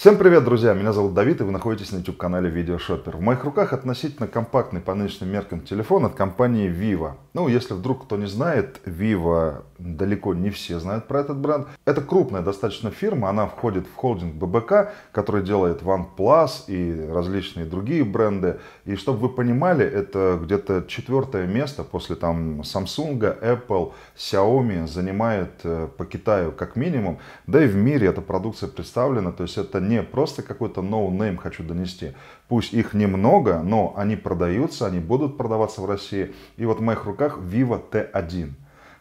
Всем привет, друзья! Меня зовут Давид, и вы находитесь на YouTube-канале Видеошоппер. В моих руках относительно компактный по нынешним меркам телефон от компании Vivo. Ну, если вдруг кто не знает, Vivo, далеко не все знают про этот бренд. Это крупная достаточно фирма, она входит в холдинг ББК, который делает OnePlus и различные другие бренды. И чтобы вы понимали, это где-то четвертое место после там Samsung, Apple, Xiaomi занимает э, по Китаю как минимум. Да и в мире эта продукция представлена, то есть это не просто какой-то no name, но хочу донести. Пусть их немного, но они продаются, они будут продаваться в России. И вот в моих руках Vivo T1.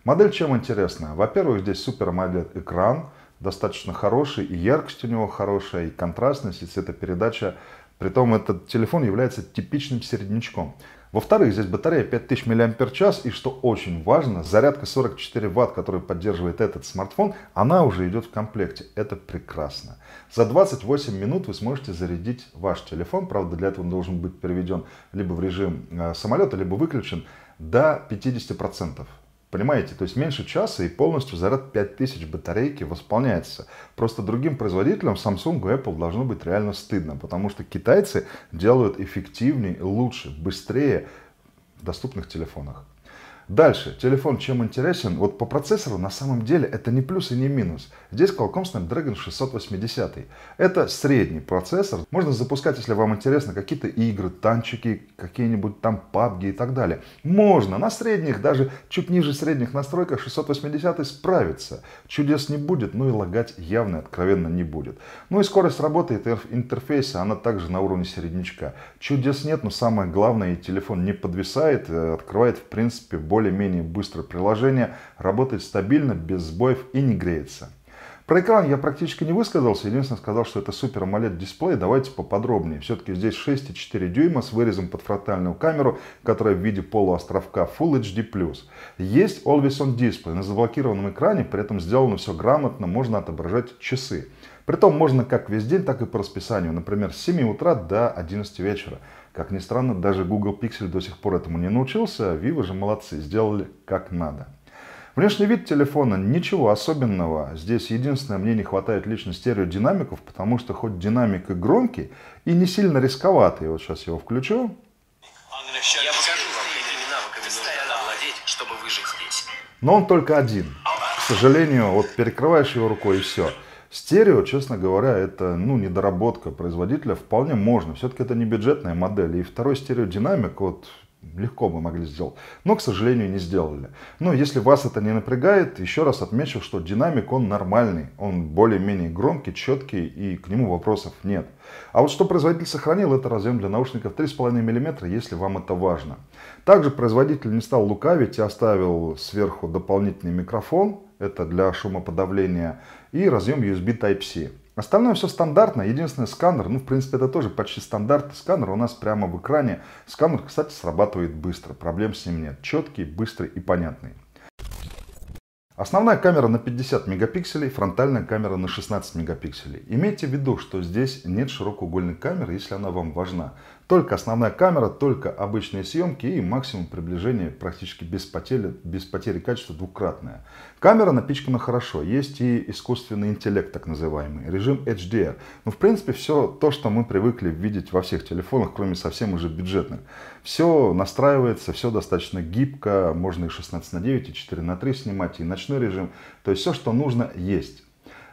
Модель чем интересна? Во-первых, здесь супер экран, достаточно хороший, и яркость у него хорошая, и контрастность, и цветопередача. Притом этот телефон является типичным середнячком. Во-вторых, здесь батарея 5000 мАч, и что очень важно, зарядка 44 Вт, которую поддерживает этот смартфон, она уже идет в комплекте. Это прекрасно. За 28 минут вы сможете зарядить ваш телефон, правда для этого он должен быть переведен либо в режим э, самолета, либо выключен до 50%. Понимаете, то есть меньше часа и полностью заряд 5000 батарейки восполняется. Просто другим производителям Samsung и Apple должно быть реально стыдно, потому что китайцы делают эффективнее, лучше, быстрее в доступных телефонах. Дальше, телефон чем интересен? Вот по процессору на самом деле это не плюс и не минус. Здесь Qualcomm Snapdragon 680. Это средний процессор. Можно запускать, если вам интересно, какие-то игры, танчики, какие-нибудь там PUBG и так далее. Можно на средних, даже чуть ниже средних настройках 680 справится. Чудес не будет, ну и лагать явно откровенно не будет. Ну и скорость работы интерфейса, она также на уровне середнячка. Чудес нет, но самое главное, телефон не подвисает, э, открывает в принципе более более-менее быстрое приложение, работает стабильно, без сбоев и не греется. Про экран я практически не высказался, единственное сказал, что это Super AMOLED дисплей. Давайте поподробнее. Все-таки здесь 6,4 дюйма с вырезом под фронтальную камеру, которая в виде полуостровка Full HD+. Есть Always On Display. На заблокированном экране при этом сделано все грамотно, можно отображать часы. Притом можно как весь день, так и по расписанию. Например, с 7 утра до 11 вечера. Как ни странно, даже Google Pixel до сих пор этому не научился, а Vivo же молодцы, сделали как надо. Внешний вид телефона ничего особенного. Здесь единственное, мне не хватает лично стереодинамиков, потому что хоть динамик и громкий, и не сильно рисковатый. Вот сейчас я его включу. Я покажу вам, какими навыками нужно овладеть, чтобы выжить здесь. Но он только один. К сожалению, вот перекрываешь его рукой и все. Стерео, честно говоря, это ну, недоработка производителя. Вполне можно. Все-таки это не бюджетная модель. И второй стереодинамик, вот легко бы могли сделать, но, к сожалению, не сделали. Но если вас это не напрягает, еще раз отмечу, что динамик, он нормальный, он более-менее громкий, четкий, и к нему вопросов нет. А вот что производитель сохранил, это разъем для наушников 3,5 мм, если вам это важно. Также производитель не стал лукавить и оставил сверху дополнительный микрофон, это для шумоподавления, и разъем USB Type-C. Остальное все стандартно. Единственный сканер, ну, в принципе, это тоже почти стандартный сканер. У нас прямо в экране. Сканер, кстати, срабатывает быстро. Проблем с ним нет. Четкий, быстрый и понятный. Основная камера на 50 мегапикселей, фронтальная камера на 16 мегапикселей. Имейте в виду, что здесь нет широкоугольной камеры, если она вам важна. Только основная камера, только обычные съемки и максимум приближения практически без потери, без потери качества двукратная. Камера напичкана хорошо, есть и искусственный интеллект так называемый, режим HDR. Ну, в принципе, все то, что мы привыкли видеть во всех телефонах, кроме совсем уже бюджетных. Все настраивается, все достаточно гибко, можно и 16 на 9, и 4 на 3 снимать, и ночной режим. То есть все, что нужно, есть.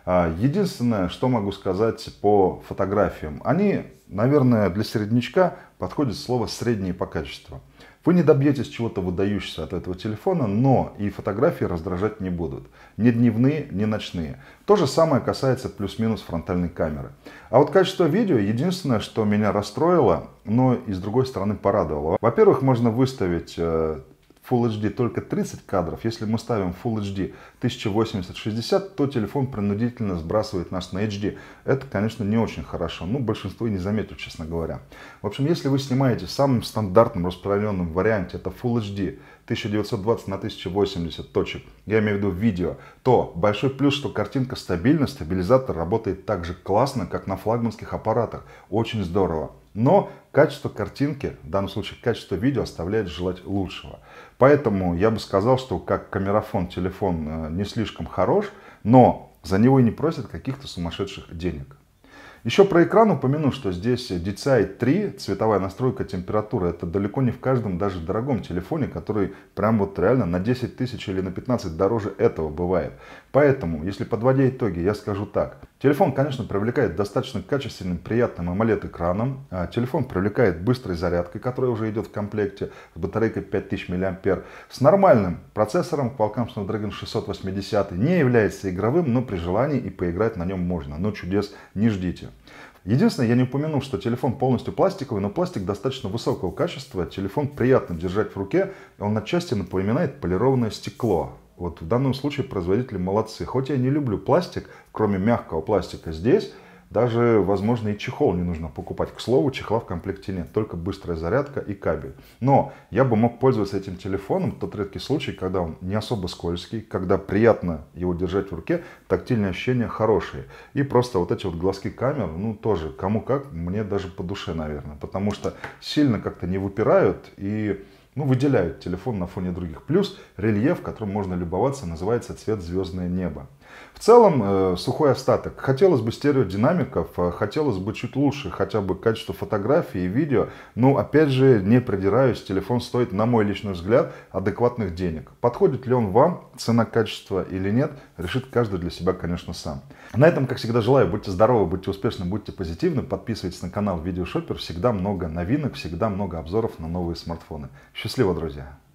А, единственное, что могу сказать по фотографиям. Они, наверное, для середнячка подходит слово «средние по качеству». Вы не добьетесь чего-то выдающегося от этого телефона, но и фотографии раздражать не будут. Ни дневные, ни ночные. То же самое касается плюс-минус фронтальной камеры. А вот качество видео, единственное, что меня расстроило, но и с другой стороны порадовало. Во-первых, можно выставить э, Full HD только 30 кадров. Если мы ставим Full HD 1080-60, то телефон принудительно сбрасывает нас на HD. Это, конечно, не очень хорошо. Ну, большинство и не заметит, честно говоря. В общем, если вы снимаете в самом стандартном распространенном варианте, это Full HD 1920 на 1080 точек, я имею в виду видео, то большой плюс, что картинка стабильна, стабилизатор работает так же классно, как на флагманских аппаратах. Очень здорово. Но качество картинки, в данном случае качество видео, оставляет желать лучшего. Поэтому я бы сказал, что как камерафон телефон э, не слишком хорош, но за него и не просят каких-то сумасшедших денег. Еще про экран упомяну, что здесь DCI 3, цветовая настройка температуры, это далеко не в каждом даже дорогом телефоне, который прям вот реально на 10 тысяч или на 15 дороже этого бывает. Поэтому, если подводя итоги, я скажу так. Телефон, конечно, привлекает достаточно качественным, приятным AMOLED экраном. А телефон привлекает быстрой зарядкой, которая уже идет в комплекте, с батарейкой 5000 мАh. С нормальным процессором Qualcomm Snapdragon 680 не является игровым, но при желании и поиграть на нем можно. Но чудес не ждите. Единственное, я не упомянул, что телефон полностью пластиковый, но пластик достаточно высокого качества. Телефон приятно держать в руке, и он отчасти напоминает полированное стекло. Вот в данном случае производители молодцы. Хоть я не люблю пластик, кроме мягкого пластика здесь, даже, возможно, и чехол не нужно покупать. К слову, чехла в комплекте нет, только быстрая зарядка и кабель. Но я бы мог пользоваться этим телефоном тот редкий случай, когда он не особо скользкий, когда приятно его держать в руке, тактильные ощущения хорошие. И просто вот эти вот глазки камер, ну тоже, кому как, мне даже по душе, наверное. Потому что сильно как-то не выпирают и ну, выделяют телефон на фоне других. Плюс рельеф, которым можно любоваться, называется цвет звездное небо. В целом, э, сухой остаток. Хотелось бы стереодинамиков, э, хотелось бы чуть лучше хотя бы качество фотографий и видео. Но, опять же, не придираюсь, телефон стоит, на мой личный взгляд, адекватных денег. Подходит ли он вам, цена, качество или нет, решит каждый для себя, конечно, сам. На этом, как всегда, желаю, будьте здоровы, будьте успешны, будьте позитивны. Подписывайтесь на канал Видеошопер. Всегда много новинок, всегда много обзоров на новые смартфоны. Счастливо, друзья!